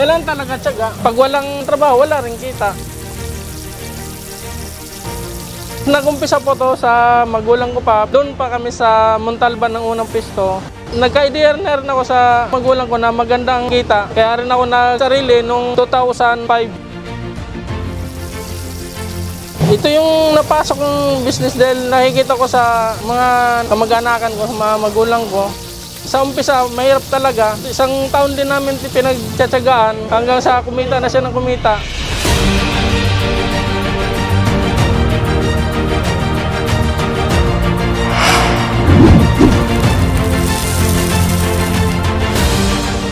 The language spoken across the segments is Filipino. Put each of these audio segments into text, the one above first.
Kailan talaga tiyaga? Pag walang trabaho, wala rin kita. Nagumpisa po to sa magulang ko pa. Doon pa kami sa Montalban ng unang pisto. Nagka-idea na rin ako sa magulang ko na magandang kita. Kaya rin ako na sarili nung 2005. Ito yung napasok ng business dahil nakikita ko sa mga kamag-anakan ko, sa mga magulang ko. Sa umpisa, mahirap talaga. Isang taon din namin pinagtsatsagaan hanggang sa kumita na siya ng kumita.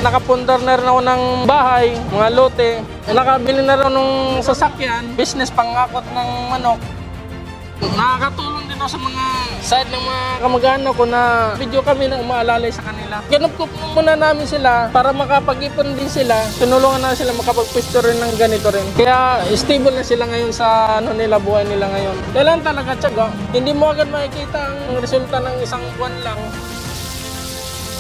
Nakapundar na rin ako ng bahay, mga lote. Nakabili na rin ng sasakyan, business pangakot ng manok. Nakakatulong din ako sa mga side ng mga kamag-anak ko na video kami na umaalalay sa kanila. Po muna namin sila para makapag-ipon din sila. Tinulungan na sila makapagpwesto rin ng ganito rin. Kaya stable na sila ngayon sa ano nila, buhay nila ngayon. Kailan talaga tiyaga? Hindi mo agad makikita ang resulta ng isang buwan lang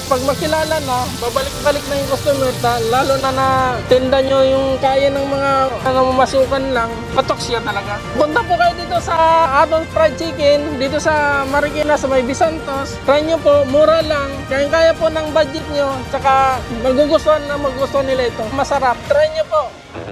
pag makilala na, babalik-balik na yung customer, ta, lalo na na tinda nyo yung kaya ng mga ano, masukan lang, patok siya talaga. Punta po kayo dito sa Adon Fried Chicken, dito sa Marikina, sa May Bisantos. Try nyo po, mura lang, kaya-kaya po ng budget nyo, tsaka magugustuhan na magustuhan nila ito. Masarap, try nyo po.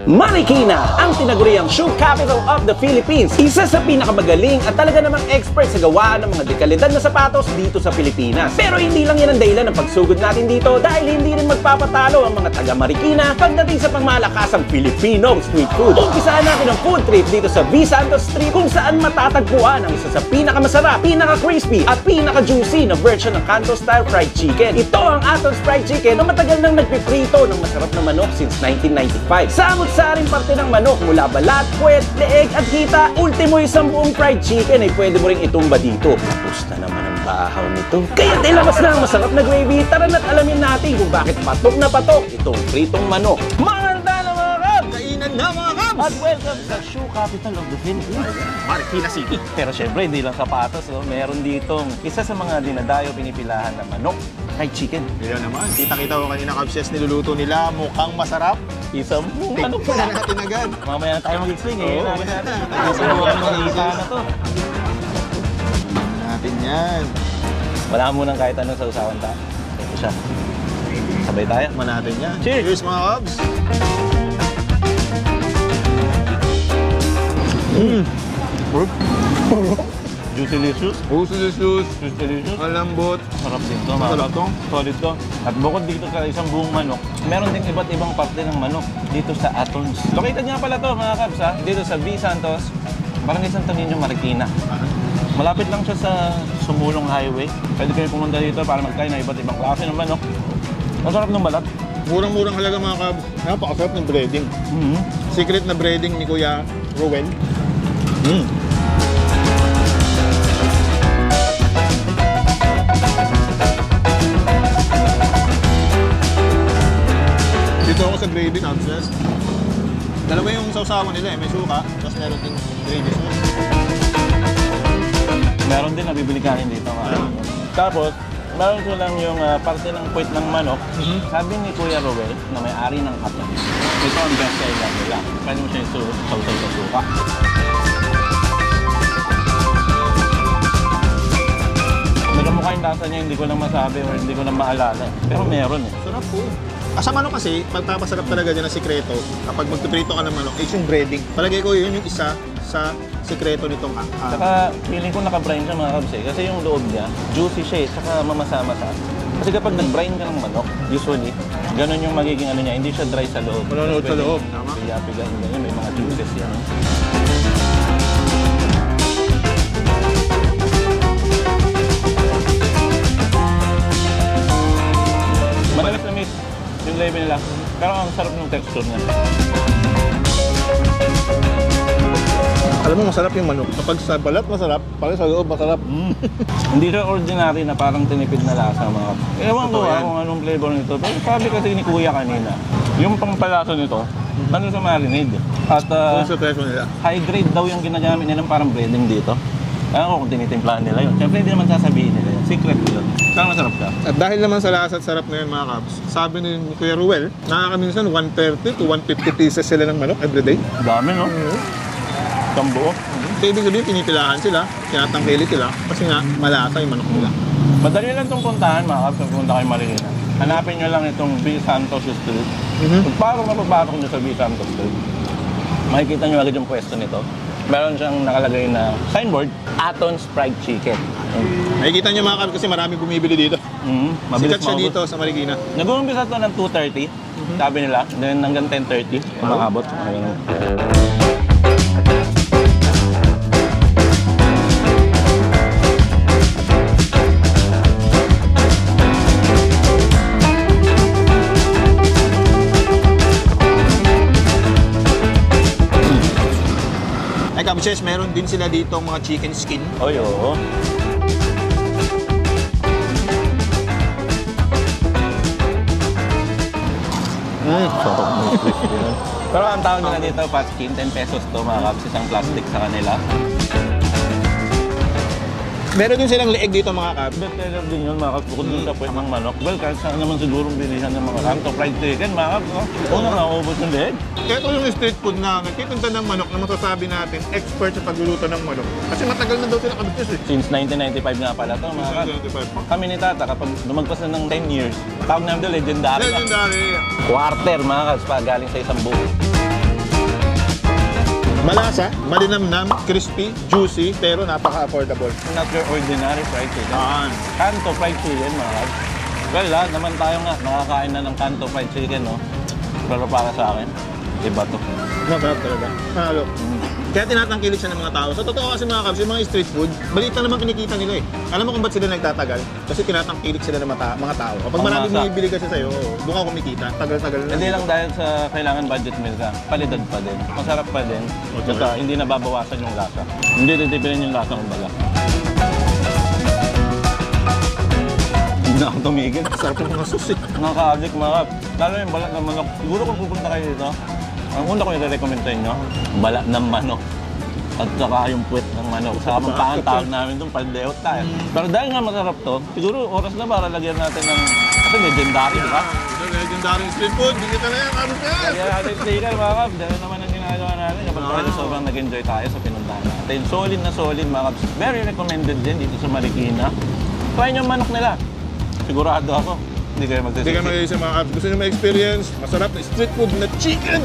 Marikina, ang tinaguriang shoe capital of the Philippines. Isa sa pinakamagaling at talaga namang expert sa gawaan ng mga dekalidad na sapatos dito sa Pilipinas. Pero hindi lang yan ang dahilan ng pagsugod natin dito dahil hindi rin magpapatalo ang mga taga Marikina pagdating sa pangmalakasang Filipino street food. Umpisahan natin ang food trip dito sa V. Santos Street kung saan matatagpuan ang isa sa pinakamasarap, pinaka-crispy at pinaka-juicy na version ng Kanto Style Fried Chicken. Ito ang Aton's Fried Chicken na matagal nang nagpiprito ng masarap na manok since 1995. Samot-saring parte ng manok mula balat, puwet, leeg at hita. Ultimo isang buong fried chicken ay pwede mo ring itumba dito. Tapos na naman ang bahaw nito. Kaya ilabas na ang masarap na gravy. Tara na't alamin natin kung bakit patok na patok itong pritong manok. Maganda na mga kab! Kainan na mga kabs! At welcome sa shoe capital of the Philippines. Marikina City. Pero syempre, hindi lang sapatos. No? Meron ditong isa sa mga dinadayo pinipilahan na manok, fried chicken. Yun naman. Kita-kita ko kanina kabs yes, niluluto nila. Mukhang masarap. Isang Tikman pa. na natin agad. Mamaya na tayo mag-explain eh. Oo, mamaya na. Buong manok na to. Natin yan. Wala munang kahit anong sausawan ta. Ito siya. Sabay tayo. Tikman natin yan. Cheers! Cheers mga kabs! Mmm! Juicy delicious. Puso sus. Juicy delicious. Malambot. Sarap din to. Masarap to. Solid to. At bukod dito sa isang buong manok, meron din iba't ibang parte ng manok dito sa Atons. Located nga pala to mga kaps ha. Dito sa V. Santos, Barangay Santo Niño, Marikina. Malapit lang siya sa Sumulong Highway. Pwede kayo pumunta dito para magkain ng iba't ibang klase ng manok. Ang sarap ng balat. Murang-murang halaga mga kabs. Napakasarap ng breading. Mm-hmm. Secret na breading ni Kuya Ruel. Mm. Gravy nonsense. Dalawa yung sausawan nila eh. May suka, tapos meron din gravy sauce. Meron din nabibili kanin dito. Mga kaps. Tapos, meron ko lang yung ah, parte ng puwit ng manok. Sabi ni Kuya Rowel na may-ari ng katon. Ito ang best seller nila. Pwede mo siya isu- sausaw sa suka. May kamukha yung lasa niya, hindi ko lang masabi or hindi ko lang maalala. Pero meron eh. Sarap po. Sa manok kasi, pagpapasarap talaga dyan ang sikreto, kapag magpiprito ka ng manok, is yung breading. Palagay ko yun yung isa sa sikreto nitong ah, ah, Saka feeling ko naka-brine siya mga kabs eh. Kasi yung loob niya, juicy siya eh. Saka mamasa-masa. Kasi kapag nag-brine ka ng manok, usually, ganun yung magiging ano niya. Hindi siya dry sa loob. Malunod sa Pwede- loob, tama. Piga-piga, ganyan. May mga juices yan. Yung level nila. Pero ang sarap ng texture niya. Alam mo, masarap yung manok. Kapag sa balat masarap, pala sa loob masarap. Mm. Hindi siya ordinary na parang tinipid na lasa mga. Ewan ko kung anong flavor nito. Pero sabi kasi ni Kuya kanina, yung pampalasa nito, ano sa marinade. At Kung sa nila. high grade daw yung ginagamit nilang parang breading dito. Ewan ko kung tinitimplahan nila yun. Siyempre hindi naman sasabihin nila yun. Secret yun. Saan masarap ka? At dahil naman sa lasa at sarap na yun mga kabs, sabi ni Kuya Ruel, nakakaminsan 130 to 150 pieces sila ng manok everyday. Dami, no? Isang buo. So ibig sabihin, pinipilahan sila, tinatangkili sila, kasi nga malasa yung manok nila. Madali lang itong puntahan, mga kaps, kung punta kayo Marikina. Hanapin nyo lang itong B. Santos Street. Mhm. Pag parang mapapasok nyo sa B. Santos Street, makikita nyo agad yung pwesto nito. Meron siyang nakalagay na signboard, Aton's Fried Chicken. Makikita niyo mga kabs kasi maraming bumibili dito. Mm, Sikat siya maubos. dito sa Marikina. Nag-uumpisa to ng 2.30, sabi nila. Then hanggang 10.30, makabot. Ayun. Ay kabs, meron din sila dito mga chicken skin. Oy, oo. Mm. Sarap ng. Pero ang tawag nila dito, Paskin, 10 pesos to mga kaps, isang plastic sa kanila. Meron din silang leeg dito mga kabs. Best seller din yun mga kaps, bukod dun sa puwet ng manok. Well, kahit saan naman siguro bilihan ng mga kanto fried chicken, mga kaps, no? Una nga, ubos yung leeg. Ito yung street food na nagtitinda ng manok na masasabi natin expert sa pagluluto ng manok. Kasi matagal na daw sila kabis eh. Since 1995 nga pala to, mga. 25 pa. Kami ni Tata, kapag lumagpas na ng 10 years, tawag namin doon, legendary na. Legendary. Quarter, mga kaps, pa, galing sa isang buo. Malasa, malinamnam, crispy, juicy, pero napaka-affordable. Not your ordinary fried chicken. Ah, Kanto fried chicken, kaps. Well, lahat naman tayo nga, nakakain na ng kanto fried chicken, no? Pero para sa akin, iba to. masarap talaga. Halo. Kaya tinatangkilik siya ng mga tao. Sa totoo kasi mga kabs, yung mga street food, balita naman kinikita nila eh. Alam mo kung ba't sila nagtatagal? Kasi tinatangkilik sila ng mata- mga tao. Kapag maraming Pangmasa. bumibili kasi sa'yo, doon ka kumikita. Tagal-tagal na. Hindi lang dahil sa kailangan budget meal ka, palidad pa din. Masarap pa din. Okay. Basta hindi nababawasan yung lasa. Hindi titipilin yung lasa ng baga. Hindi na ako tumigil. Sarap ng mga sus eh. Nakaka-addict mga kap. Lalo yung balat ng manok. Siguro kung pupunta kayo dito, ang una ko yung recommend sa inyo, balat ng manok. At saka yung puwet ng manok. Sa kapampangan tawag namin doon, paldeot tayo. Pero dahil nga masarap to, siguro oras na para lagyan natin ng, kasi legendary, di ba? Legendary street food. Hindi ka na yan, kabs yan. Kaya natin mga kap, dahil naman ang ginagawa natin kapag talaga sobrang nag-enjoy tayo sa pinuntahan natin. Solid na solid mga kaps. Very recommended din dito sa Marikina. Try nyo yung manok nila. Sigurado ako, hindi kayo Hindi ka magsisisi. mga kabs. Gusto nyo ma-experience masarap na street food na chicken.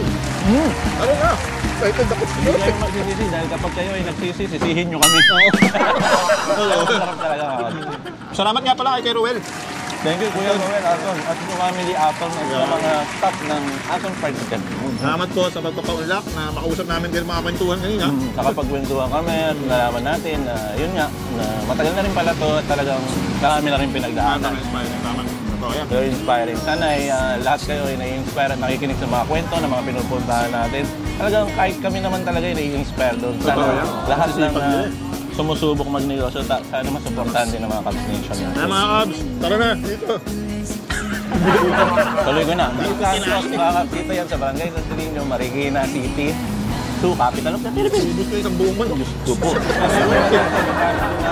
Ano na? Excited ako. Hindi kayo magsisisi dahil kapag kayo ay nagsisi, sisihin nyo kami. Masarap talaga. Salamat nga pala kay Kuya Ruel. Thank you Kuya Noel Aton at yung family Aton at sa mga staff ng Aton Fried Chicken. Salamat po sa pagpapaunlak na makausap namin kayo mga kwentuhan kanina. Mm, sa kapagkwentuhan kami at nalaman natin na yun nga, na matagal na rin pala to at talagang marami na rin pinagdaanan. Very inspiring. Sana ay ah, lahat kayo ay nai-inspire at nakikinig sa mga kwento ng mga pinupuntahan natin. Talagang kahit kami naman talaga ay nai-inspire doon. Sana lahat ng eh. sumusubok magnegosyo, ta- sana masuportahan din ng mga Cubs Nation. Kaya mga kabs, tara na dito. Tuloy ko na. Cubs, dito yan sa Barangay San Trino, Marikina City. To capital of the Philippines. Gusto isang buong manok. Gusto po.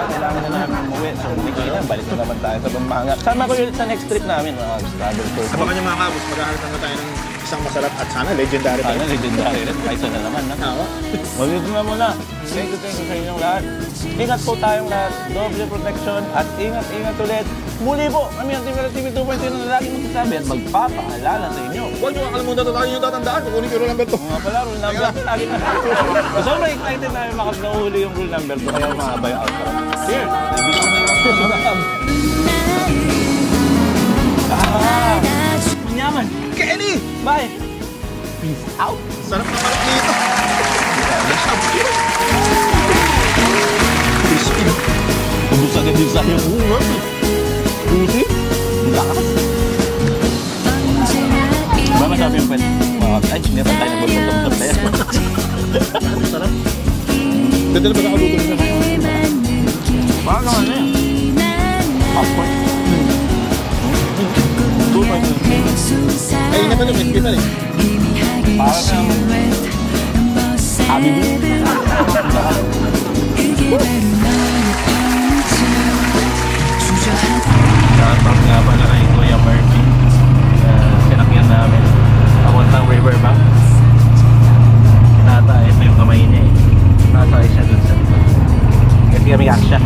Kailangan na namin umuwi. So, na. Balik na naman tayo sa Bamanga. Sama ko yun sa next trip namin, mga Cubs. Travel tour. Abangan niyo mga kabs, maghahanap na tayo ng isang masarap at sana legendary. Sana legendary. Kaysa na naman, na. Tawa. Mag-ito na muna. Thank you, thank you sa inyong lahat. Ingat po tayong lahat. Doble protection at ingat-ingat ulit. Muli po, kami ang Team TV 2.0 na lagi magsasabi at magpapaalala sa inyo. Huwag niyo kakalimutan na tayo yung tatandaan. Kukunin ko yung number to. Mga pala, rule number 2 lagi na. Sobrang excited namin makapnahuli yung rule number 2 kaya umahaba yung outro. Cheers! Ibisin na lang. Ah! Manyaman! Kenny! Bye! Peace out! Sarap na manok dito. Ubus agad din sa'yo. Juicy. Lakas! Ba masabi yung pwede? Mga ay, hindi pa tayo nagbulbog tayo. Sarap. Ganda na ba nakaluto nila? Baka naman na yan. Popcorn. Two point Ay, naman yung kita eh. Para sa Habibi. Shoutout nga pala kay Kuya Murphy. Uh, sinakyan namin. Papuntang Riverbank. Nata, ito yung kamay niya eh. Nasa siya dun sa likod. Kasi kami kasya.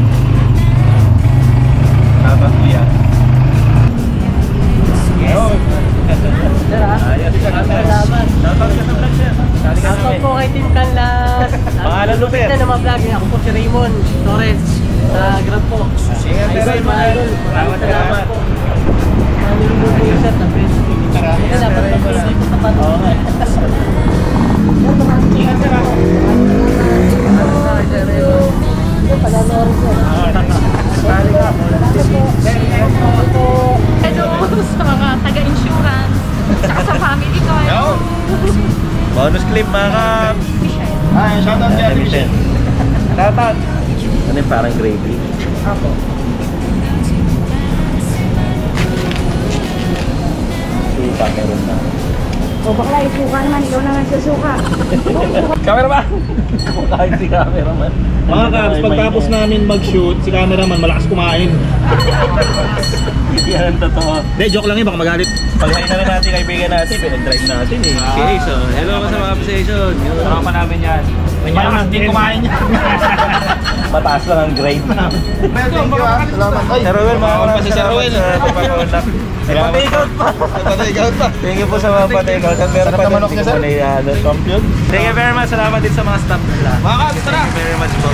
Isuka naman. Ikaw naman susuka. Cameraman! Kahit si cameraman. Mga Cubs, pagtapos namin mag-shoot, si cameraman malakas kumain. Yan ang totoo. Hindi, joke lang yun, baka magalit. Pagkain na rin natin kaibigan natin, pinag-drive natin eh. Okay, so hello ka sa mga station. Tropa namin yan. Malakas din kumain niya. Mataas lang ang grade. Well, thank you ah. Salamat. Ay, Sir Ruel, mga kapatid si. Pagpapaundak. Salamat. out pa. Patay pa. Thank you po sa mga patay-out. At meron pa na din si ano, champion. Thank you very much. Salamat din sa mga staff nila. Mga Cubs, tara! Thank you very much po.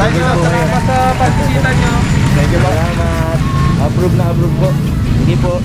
Thank you. Salamat sa pagbisita niyo. Thank you. Salamat. Approve na approve po. Sige po.